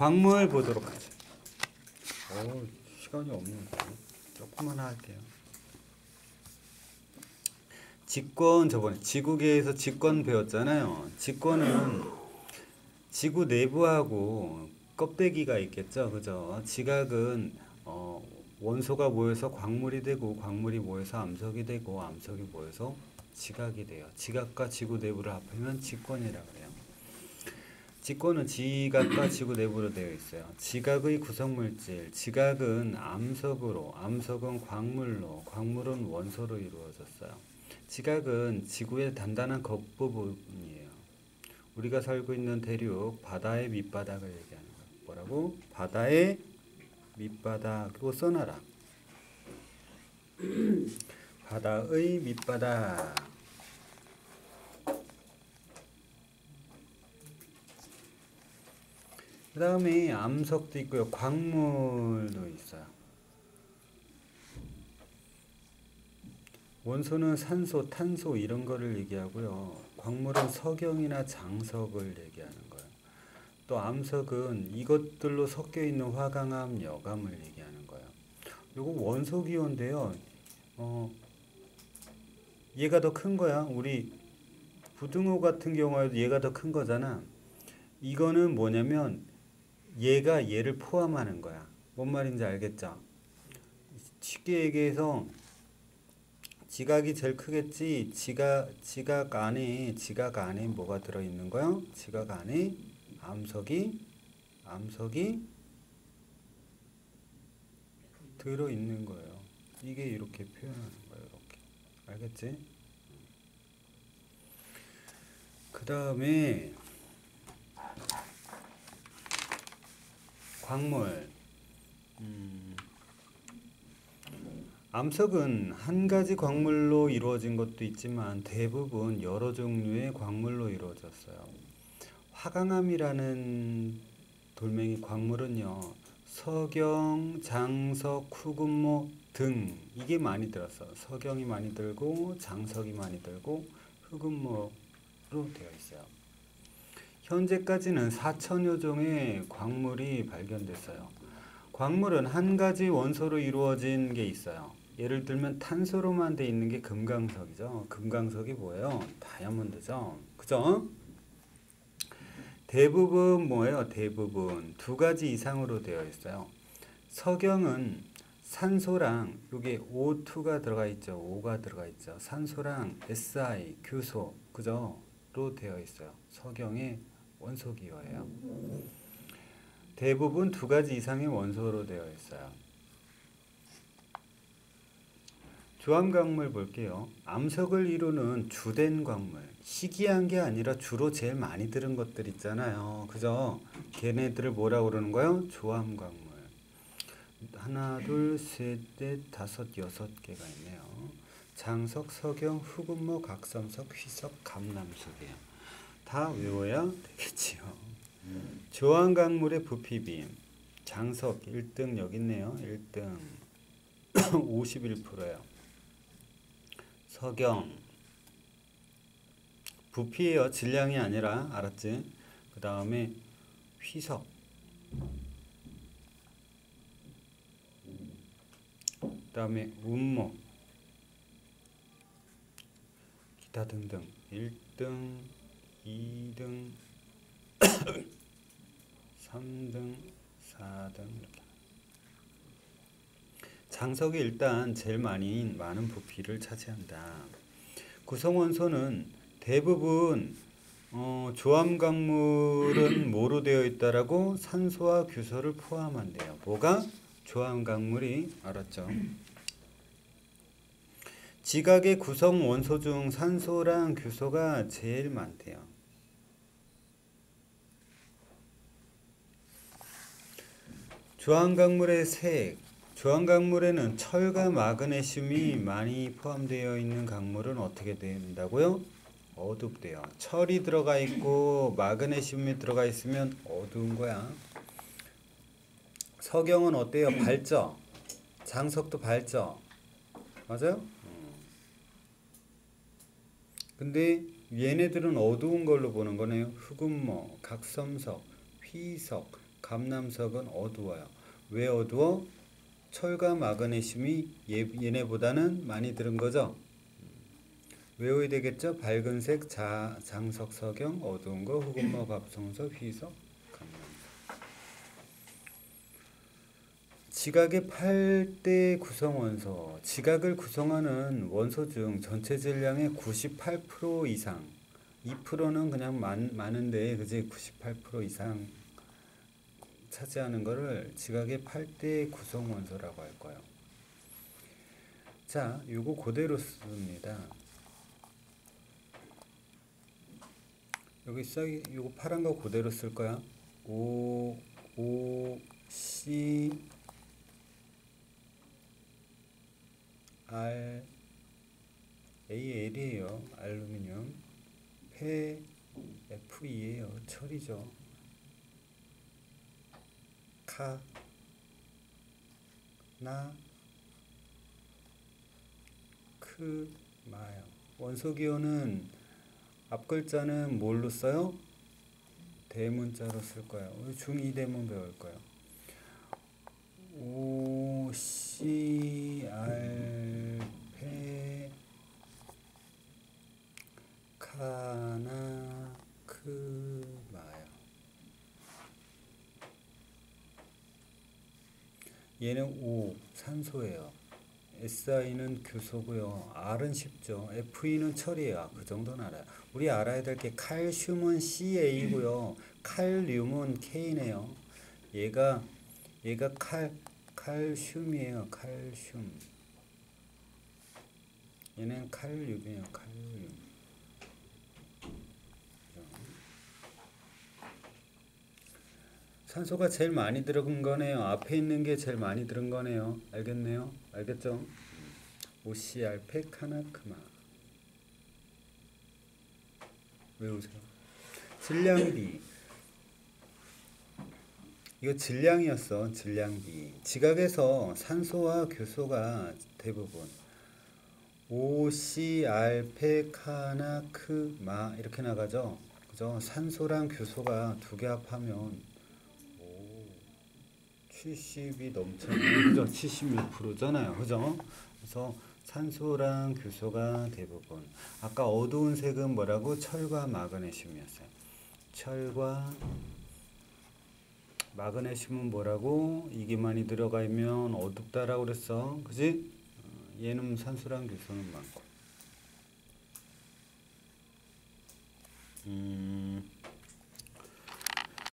광물 보도록 하죠. 오, 시간이 없는데 조금만 할게요. 직권 저번에 지구계에서 직권 배웠잖아요. 직권은 지구 내부하고 껍데기가 있겠죠, 그죠? 지각은 어, 원소가 모여서 광물이 되고 광물이 모여서 암석이 되고 암석이 모여서 지각이 돼요. 지각과 지구 내부를 합하면 직권이라고 해요. 직권은 지각과 지구 내부로 되어 있어요. 지각의 구성물질, 지각은 암석으로, 암석은 광물로, 광물은 원소로 이루어졌어요. 지각은 지구의 단단한 겉부분이에요. 우리가 살고 있는 대륙, 바다의 밑바닥을 얘기하는 거예요. 뭐라고? 바다의 밑바닥으로 써놔라. 바다의 밑바닥. 그 다음에 암석도 있고요. 광물도 있어요. 원소는 산소, 탄소 이런 거를 얘기하고요. 광물은 석영이나 장석을 얘기하는 거예요. 또 암석은 이것들로 섞여 있는 화강암, 여감을 얘기하는 거예요. 요거 원소 기호인데요. 어, 얘가 더 큰 거야. 우리 부등호 같은 경우에도 얘가 더 큰 거잖아. 이거는 뭐냐면 얘가 얘를 포함하는 거야. 뭔 말인지 알겠죠? 쉽게 얘기해서 지각이 제일 크겠지. 지각 지각 안에 지각 안에 뭐가 들어 있는 거야? 지각 안에 암석이 암석이 들어 있는 거예요. 이게 이렇게 표현하는 거예요. 이렇게 알겠지? 그 다음에 광물. 음, 암석은 한 가지 광물로 이루어진 것도 있지만 대부분 여러 종류의 광물로 이루어졌어요. 화강암이라는 돌멩이 광물은요, 석영, 장석, 후금모 등 이게 많이 들었어. 석영이 많이 들고 장석이 많이 들고 흑금모로 되어 있어요. 현재까지는 4천여 종의 광물이 발견됐어요. 광물은 한 가지 원소로 이루어진 게 있어요. 예를 들면 탄소로만 돼 있는 게 금강석이죠. 금강석이 뭐예요? 다이아몬드죠. 그죠? 대부분 뭐예요? 대부분 두 가지 이상으로 되어 있어요. 석영은 산소랑 여기 O2가 들어가 있죠. O가 들어가 있죠. 산소랑 Si, 규소, 그죠? 로 되어 있어요. 석영의 원소 기호예요. 대부분 두 가지 이상의 원소로 되어 있어요. 조암 광물 볼게요. 암석을 이루는 주된 광물. 희귀한 게 아니라 주로 제일 많이 들은 것들 있잖아요. 그죠? 걔네들을 뭐라고 그러는 거예요? 조암 광물. 하나, 둘, 셋, 넷, 다섯, 여섯 개가 있네요. 장석, 석영, 흑음모, 각삼석, 휘석, 감남석이에요. 다 외워야 되겠지요. 조암 광물의 부피 빔. 장석 1등 여기 있네요. 1등 51%예요. 석영 부피예요. 질량이 아니라 알았지? 그 다음에 휘석 그 다음에 운모 기타 등등 1등 2등 3등 4등 이렇게 장석이 일단 제일 많이 많은 부피를 차지한다. 구성원소는 대부분 어, 조암 강물은 뭐로 되어 있다라고 산소와 규소를 포함한대요. 뭐가 조암 강물이 알았죠? 지각의 구성 원소 중 산소랑 규소가 제일 많대요. 조암 강물의 색 조암 강물에는 철과 마그네슘이 많이 포함되어 있는 강물은 어떻게 된다고요? 어둡대요. 철이 들어가 있고 마그네슘이 들어가 있으면 어두운 거야. 석영은 어때요? 밝죠? 장석도 밝죠? 맞아요? 근데 얘네들은 어두운 걸로 보는 거네요. 흑음모, 각섬석, 휘석, 감남석은 어두워요. 왜 어두워? 철과 마그네슘이 얘, 얘네보다는 많이 들은 거죠. 외워야 되겠죠? 밝은색 자, 장석 석영 어두운 거 흑음모 갑성석 휘석 지각의 8대 구성 원소 지각을 구성하는 원소 중 전체 질량의 98% 이상 2%는 그냥 많, 많은데 그지 98% 이상 차지하는 거를 지각의 8대 구성 원소라고 할 거예요. 자, 요거 그대로 씁니다. 여기 써 요거 파란 거 그대로 쓸 거야. O O C R AL이에요. 알루미늄. 폐 FE예요. 철이죠. 카, 나, 크, 마요. 원소 기호는 앞 글자는 뭘로 써요? 대문자로 쓸 거예요. 우리 중2 대문 배울 거예요. O, C, R, 페, 카나, 크, 마요. 얘는 O, 산소예요. SI는 교소고요. R은 쉽죠. FE는 철이에요. 그 정도는 알아요. 우리 알아야 될 게 칼슘은 CA고요. 칼륨은 K네요. 얘가 얘가 칼 칼슘이에요. 칼슘. 얘는 칼륨이에요. 칼륨. 산소가 제일 많이 들어간 거네요. 앞에 있는 게 제일 많이 들은 거네요. 알겠네요? 알겠죠? OCR 페카나크마 외우세요. 질량비 이거 질량이었어. 질량비 지각에서 산소와 교소가 대부분 OCR 페카나크마 이렇게 나가죠. 그죠? 산소랑 교소가 두 개 합하면 70이 넘잖아요. 그죠? 76%잖아요. 그죠? 그래서 산소랑 규소가 대부분. 아까 어두운 색은 뭐라고? 철과 마그네슘이었어요. 철과 마그네슘은 뭐라고? 이게 많이 들어가 있면 어둡다라고 그랬어. 그지? 어, 얘는 산소랑 규소는 많고. 음.